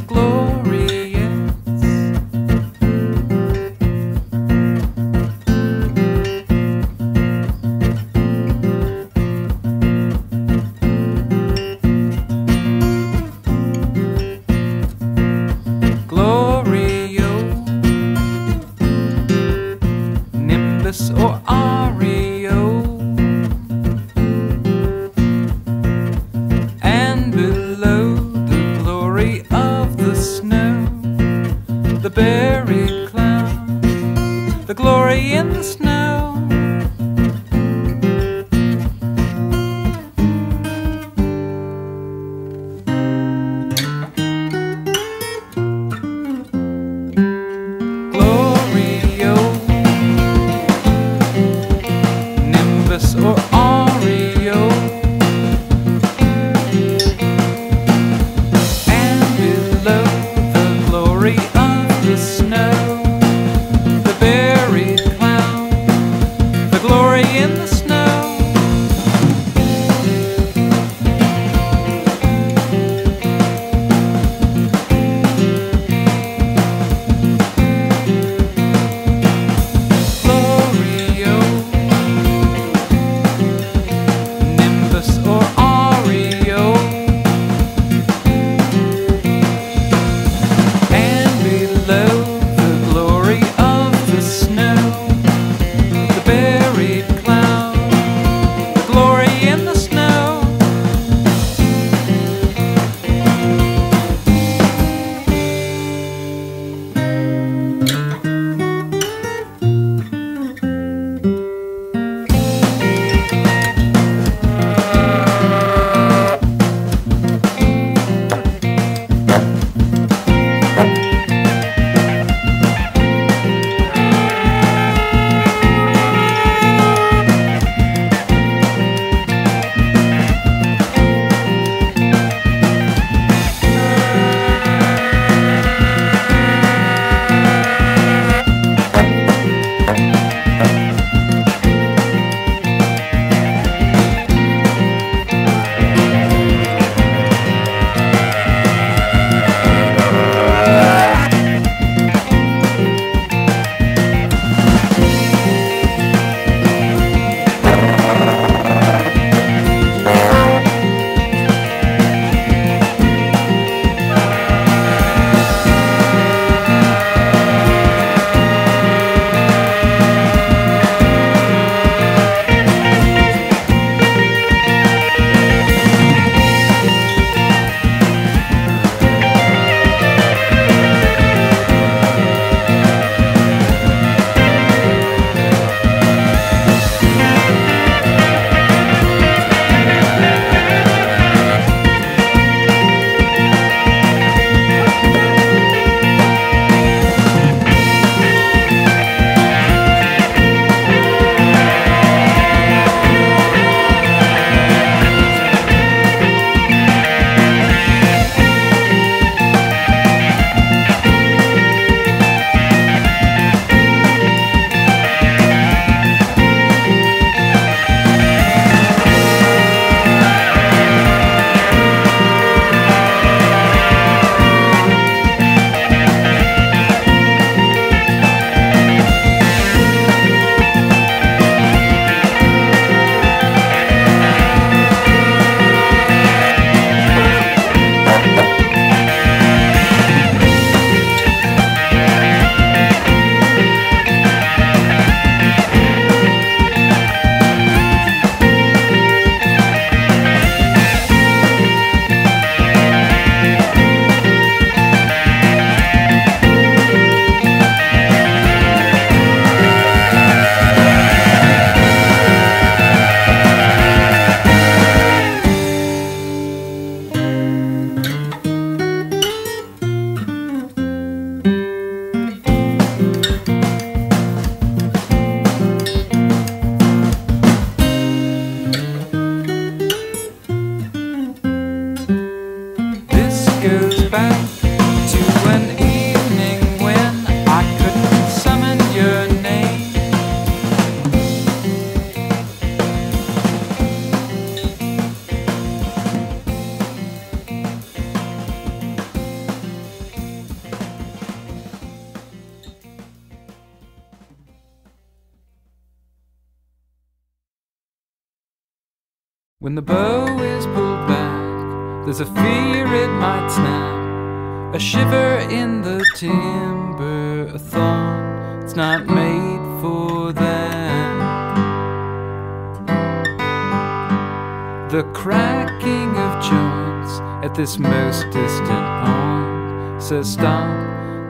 close. the glory in the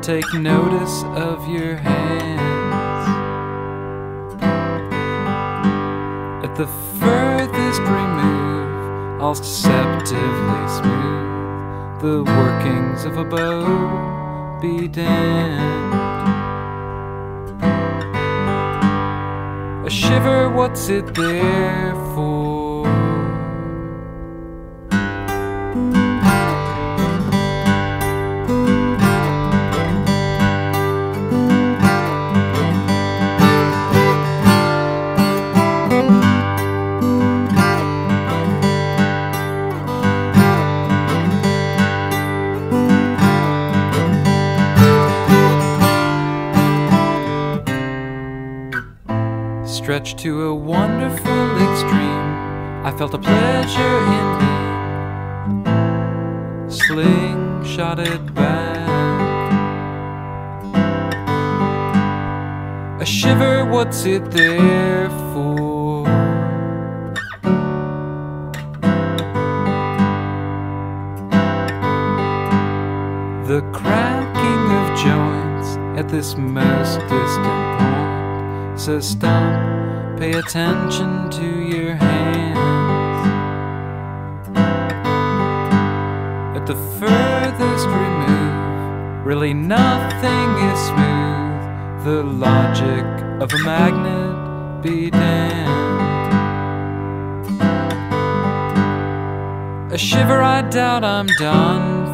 take notice of your hands. At the furthest remove, all deceptively smooth, the workings of a bow be damned. A shiver, what's it there for? Stretched to a wonderful extreme. I felt a pleasure in me, slingshotted back. A shiver, what's it there for? The cracking of joints at this most distant point says stop, pay attention to your hands. At the furthest remove, really nothing is smooth. The logic of a magnet be damned. A shiver, I doubt I'm done